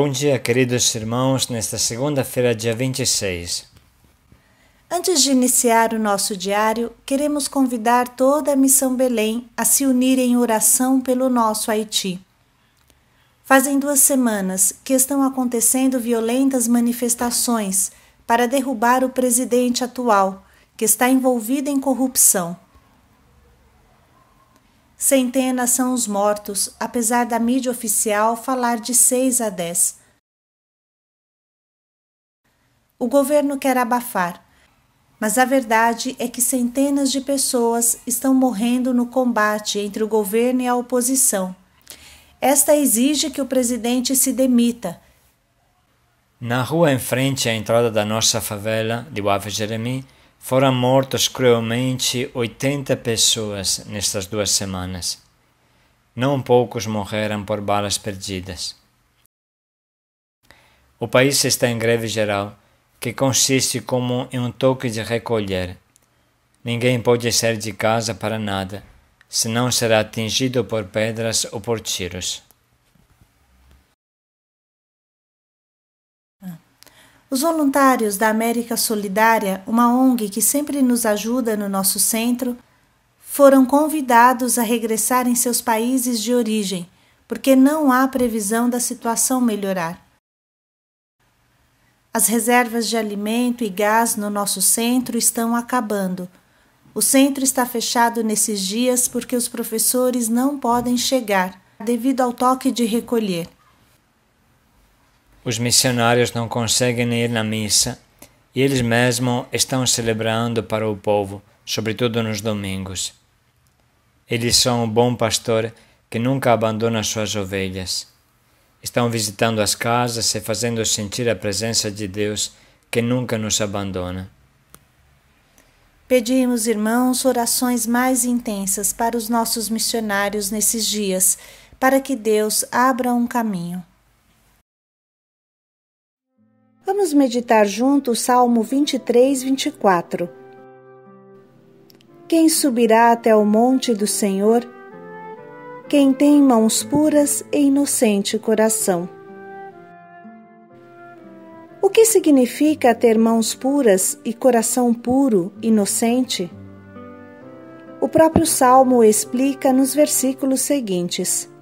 Bom dia, queridos irmãos, nesta segunda-feira, dia 26. Antes de iniciar o nosso diário, queremos convidar toda a Missão Belém a se unir em oração pelo nosso Haiti. Fazem duas semanas que estão acontecendo violentas manifestações para derrubar o presidente atual, que está envolvido em corrupção. Centenas são os mortos, apesar da mídia oficial falar de 6 a 10. O governo quer abafar, mas a verdade é que centenas de pessoas estão morrendo no combate entre o governo e a oposição. Esta exige que o presidente se demita. Na rua em frente à entrada da nossa favela de Wave Jeremy, foram mortos cruelmente 80 pessoas nestas duas semanas. Não poucos morreram por balas perdidas. O país está em greve geral, que consiste como em um toque de recolher. Ninguém pode sair de casa para nada, senão será atingido por pedras ou por tiros. Os voluntários da América Solidária, uma ONG que sempre nos ajuda no nosso centro, foram convidados a regressar em seus países de origem, porque não há previsão da situação melhorar. As reservas de alimento e gás no nosso centro estão acabando. O centro está fechado nesses dias porque os professores não podem chegar devido ao toque de recolher. Os missionários não conseguem ir na missa e eles mesmos estão celebrando para o povo, sobretudo nos domingos. Eles são um bom pastor que nunca abandona suas ovelhas. Estão visitando as casas e fazendo sentir a presença de Deus que nunca nos abandona. Pedimos, irmãos, orações mais intensas para os nossos missionários nesses dias, para que Deus abra um caminho. Vamos meditar junto o Salmo 23, 24. Quem subirá até o monte do Senhor? Quem tem mãos puras e inocente coração. O que significa ter mãos puras e coração puro, inocente? O próprio Salmo explica nos versículos seguintes: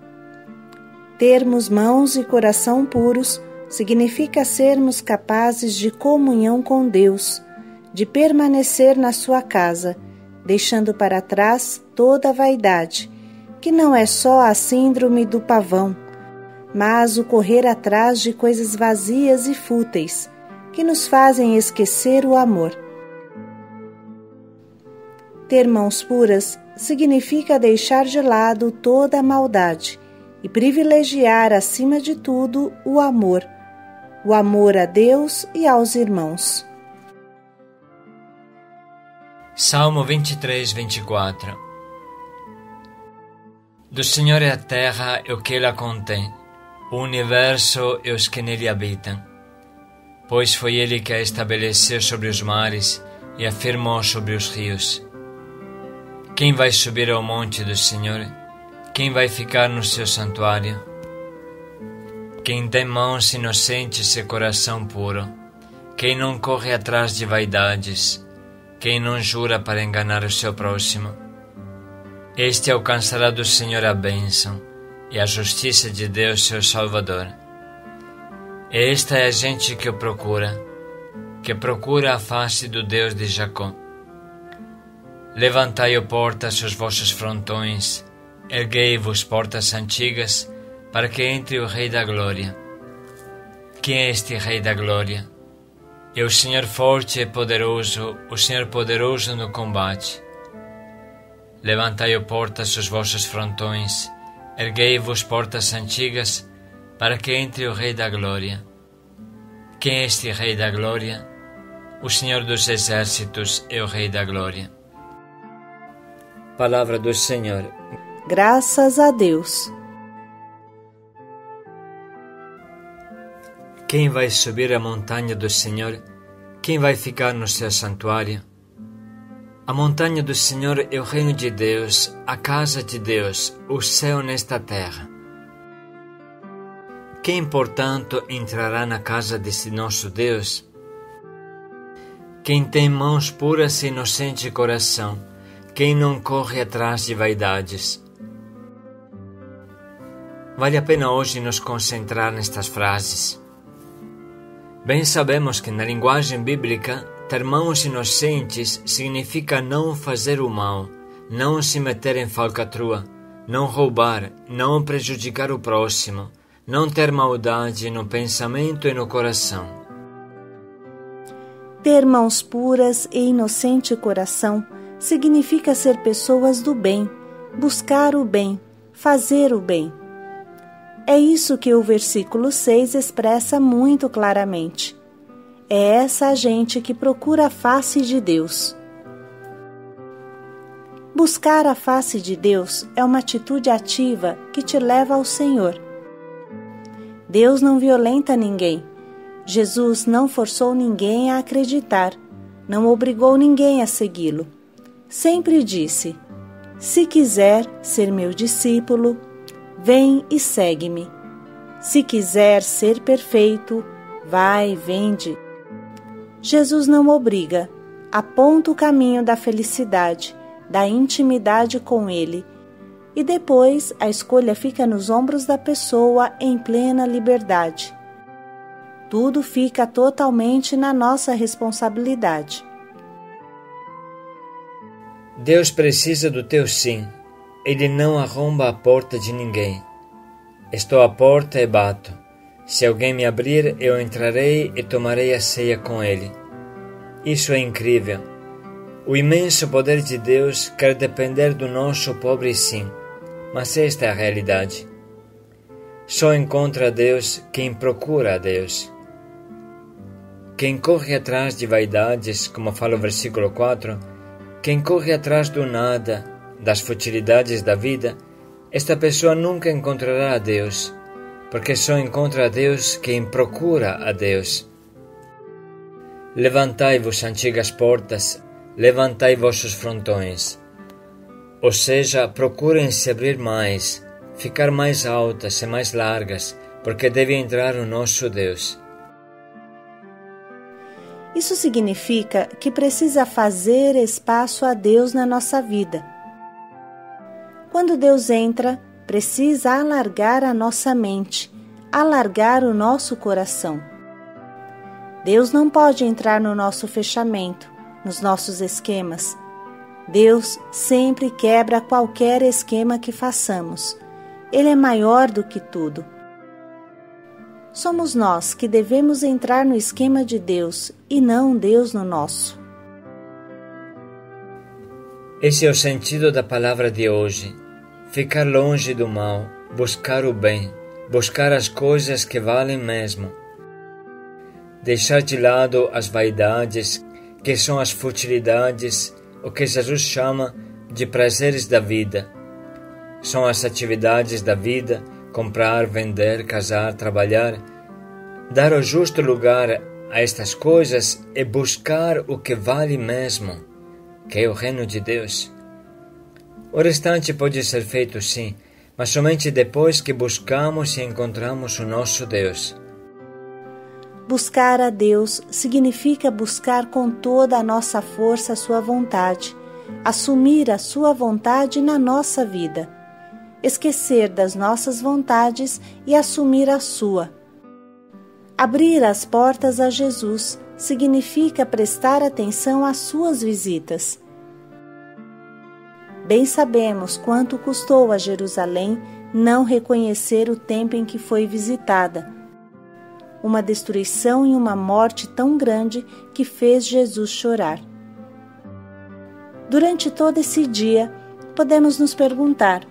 Termos mãos e coração puros significa sermos capazes de comunhão com Deus, de permanecer na sua casa, deixando para trás toda a vaidade, que não é só a síndrome do pavão, mas o correr atrás de coisas vazias e fúteis, que nos fazem esquecer o amor. Ter mãos puras significa deixar de lado toda a maldade e privilegiar, acima de tudo, o amor o amor a Deus e aos irmãos. Salmo 23, 24 Do Senhor é a terra e o que ela contém, o universo e os que nele habitam. Pois foi Ele que a estabeleceu sobre os mares e a firmou sobre os rios. Quem vai subir ao monte do Senhor? Quem vai ficar no seu santuário? Quem tem mãos inocentes e coração puro, quem não corre atrás de vaidades, quem não jura para enganar o seu próximo. Este alcançará do Senhor a bênção e a justiça de Deus, seu Salvador. Esta é a gente que o procura, que procura a face do Deus de Jacó. Levantai, portas, os vossos frontões, erguei-vos, portas antigas, para que entre o Rei da Glória. Quem é este Rei da Glória? É o Senhor forte e poderoso, o Senhor poderoso no combate. Levantai, portas, os vossos frontões, erguei-vos, portas antigas, para que entre o Rei da Glória. Quem é este Rei da Glória? O Senhor dos Exércitos é o Rei da Glória. Palavra do Senhor. Graças a Deus. Quem vai subir a montanha do Senhor? Quem vai ficar no seu santuário? A montanha do Senhor é o reino de Deus, a casa de Deus, o céu nesta terra. quem, portanto, entrará na casa desse nosso Deus? Quem tem mãos puras e inocente coração, quem não corre atrás de vaidades. Vale a pena hoje nos concentrar nestas frases. Bem sabemos que na linguagem bíblica, ter mãos inocentes significa não fazer o mal, não se meter em falcatrua, não roubar, não prejudicar o próximo, não ter maldade no pensamento e no coração. Ter mãos puras e inocente coração significa ser pessoas do bem, buscar o bem, fazer o bem. É isso que o versículo 6 expressa muito claramente. É essa gente que procura a face de Deus. Buscar a face de Deus é uma atitude ativa que te leva ao Senhor Deus não violenta ninguém. Jesus não forçou ninguém a acreditar, não obrigou ninguém a segui-lo. Sempre disse: Se quiser ser meu discípulo, vem e segue-me. Se quiser ser perfeito, vai, vende. Jesus não obriga, aponta o caminho da felicidade, da intimidade com Ele e depois a escolha fica nos ombros da pessoa em plena liberdade. Tudo fica totalmente na nossa responsabilidade. Deus precisa do teu sim. Ele não arromba a porta de ninguém. Estou à porta e bato. Se alguém me abrir, eu entrarei e tomarei a ceia com ele. Isso é incrível. O imenso poder de Deus quer depender do nosso pobre sim mas esta é a realidade. Só encontra Deus quem procura a Deus. Quem corre atrás de vaidades, como fala o versículo 4, quem corre atrás do nada, das futilidades da vida, esta pessoa nunca encontrará a Deus, porque só encontra a Deus quem procura a Deus. Levantai-vos, antigas portas, levantai vossos frontões ou seja, procurem se abrir mais, ficar mais altas e mais largas, porque deve entrar o nosso Deus. Isso significa que precisa fazer espaço a Deus na nossa vida. Quando Deus entra, precisa alargar a nossa mente, alargar o nosso coração. Deus não pode entrar no nosso fechamento, nos nossos esquemas, Deus sempre quebra qualquer esquema que façamos. Ele é maior do que tudo. Somos nós que devemos entrar no esquema de Deus e não Deus no nosso. Esse é o sentido da palavra de hoje. Ficar longe do mal, buscar o bem, buscar as coisas que valem mesmo. Deixar de lado as vaidades, que são as futilidades o que Jesus chama de prazeres da vida. São as atividades da vida: comprar, vender, casar, trabalhar. Dar o justo lugar a estas coisas e buscar o que vale mesmo, que é o reino de Deus. O restante pode ser feito sim, mas somente depois que buscamos e encontramos o nosso Deus. Buscar a Deus significa buscar com toda a nossa força a Sua vontade, assumir a Sua vontade na nossa vida, esquecer das nossas vontades e assumir a Sua. Abrir as portas a Jesus significa prestar atenção às Suas visitas. Bem sabemos quanto custou a Jerusalém não reconhecer o tempo em que foi visitada uma destruição e uma morte tão grande que fez Jesus chorar. Durante todo esse dia, podemos nos perguntar: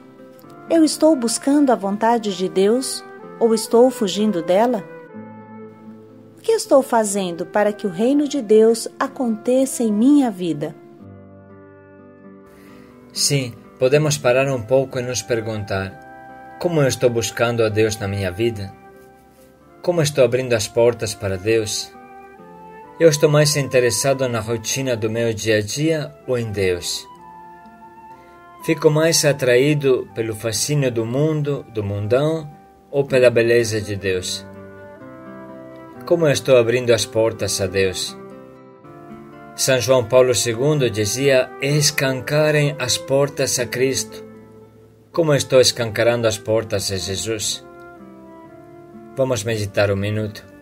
eu estou buscando a vontade de Deus ou estou fugindo dela? O que estou fazendo para que o reino de Deus aconteça em minha vida? Sim, podemos parar um pouco e nos perguntar: como eu estou buscando a Deus na minha vida? Como estou abrindo as portas para Deus? Eu estou mais interessado na rotina do meu dia a dia ou em Deus? Fico mais atraído pelo fascínio do mundo, do mundão, ou pela beleza de Deus? Como eu estou abrindo as portas a Deus? São João Paulo II dizia: escancarem as portas a Cristo. Como estou escancarando as portas a Jesus? Vamos meditar um minuto.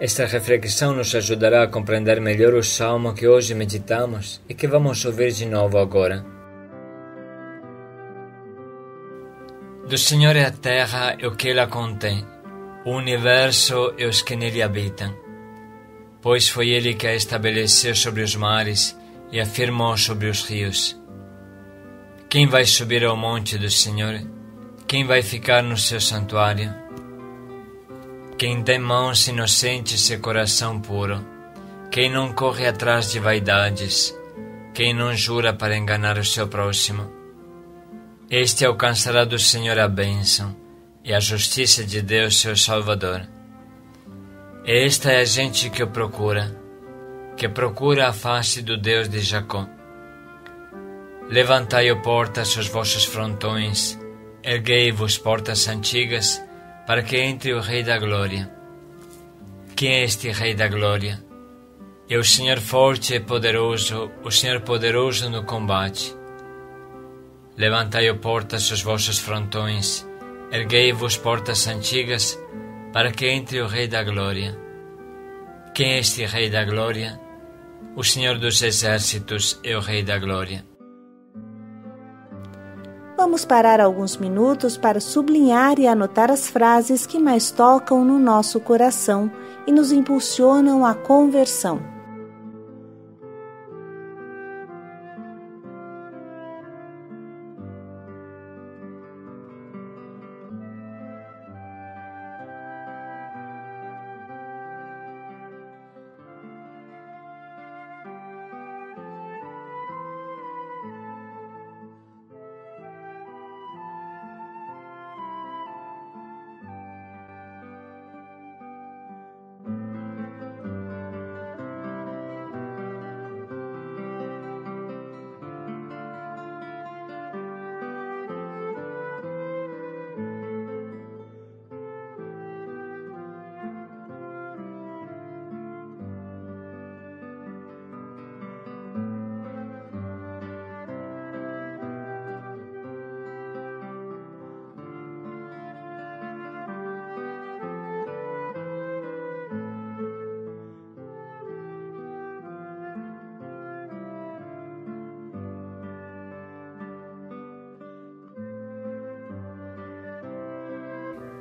Esta reflexão nos ajudará a compreender melhor o salmo que hoje meditamos e que vamos ouvir de novo agora. Do Senhor é a terra e o que ela contém, o universo e os que nele habitam. Pois foi Ele que a estabeleceu sobre os mares e a firmou sobre os rios. Quem vai subir ao monte do Senhor? Quem vai ficar no seu santuário? Quem tem mãos inocentes e coração puro, quem não corre atrás de vaidades, quem não jura para enganar o seu próximo. Este alcançará do Senhor a bênção e a justiça de Deus, seu Salvador. Esta é a gente que o procura, que procura a face do Deus de Jacó. Levantai, o portas, os vossos frontões, erguei-vos, portas antigas, para que entre o Rei da Glória. Quem é este Rei da Glória? É o Senhor forte e poderoso, o Senhor poderoso no combate. Levantai, o portas, os vossos frontões, erguei-vos, portas antigas, para que entre o Rei da Glória. Quem é este Rei da Glória? O Senhor dos Exércitos é o Rei da Glória. Vamos parar alguns minutos para sublinhar e anotar as frases que mais tocam no nosso coração e nos impulsionam à conversão.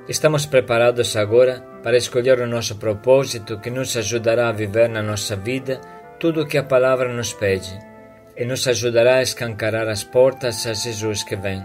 Estamos preparados agora para escolher o nosso propósito que nos ajudará a viver na nossa vida tudo o que a palavra nos pede e nos ajudará a escancarar as portas a Jesus que vem.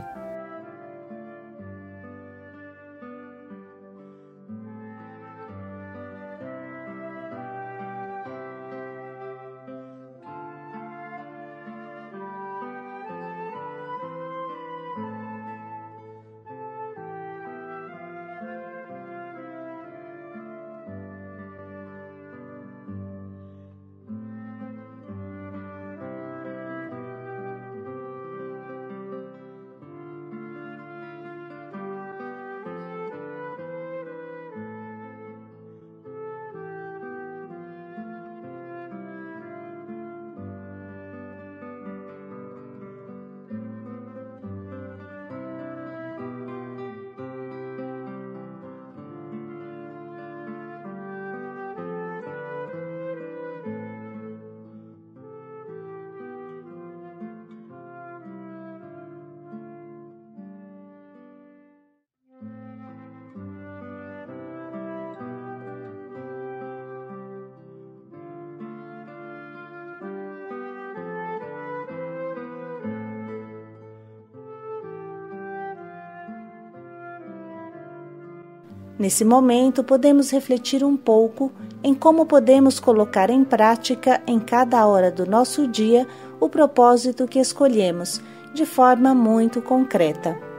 Nesse momento, podemos refletir um pouco em como podemos colocar em prática em cada hora do nosso dia o propósito que escolhemos, de forma muito concreta.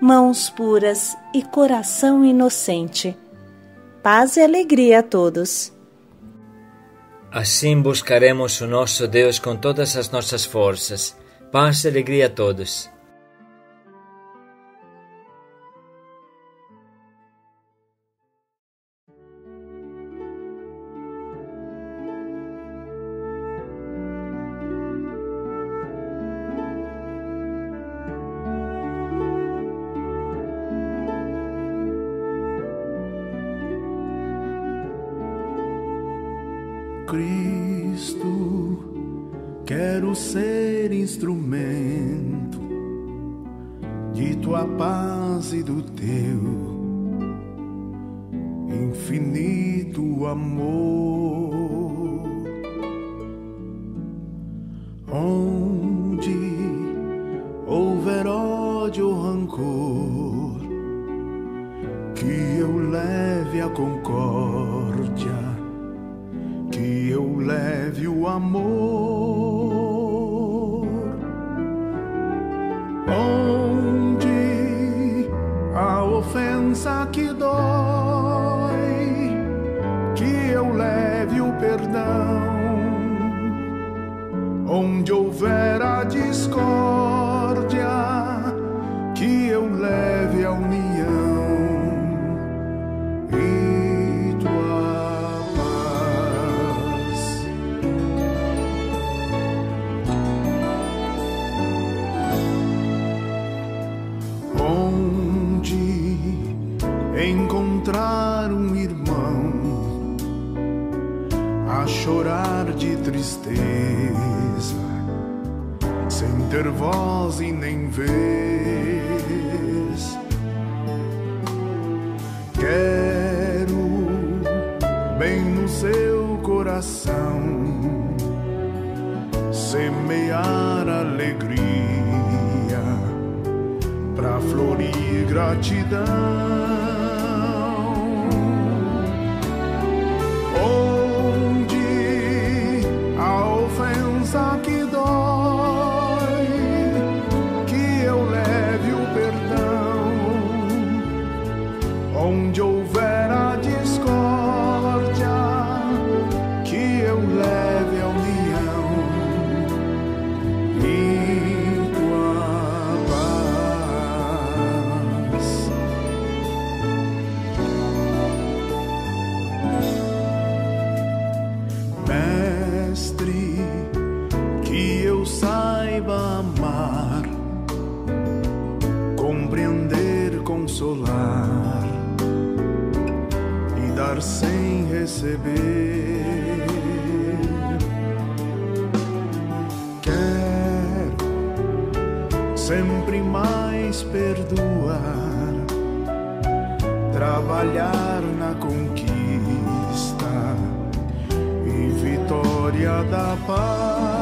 Mãos puras e coração inocente. Paz e alegria a todos. Assim buscaremos o nosso Deus com todas as nossas forças. Paz e alegria a todos. Tua paz e do teu infinito amor. Onde houver ódio ou rancor, que eu leve a concórdia que eu leve o amor. Onde houver a discórdia, que eu leve a união. encontrar um irmão a chorar de tristeza, sem ter voz e nem vez. Quero bem no seu coração semear alegria pra florir gratidão. Sempre mais perdoar, trabalhar na conquista e vitória da paz.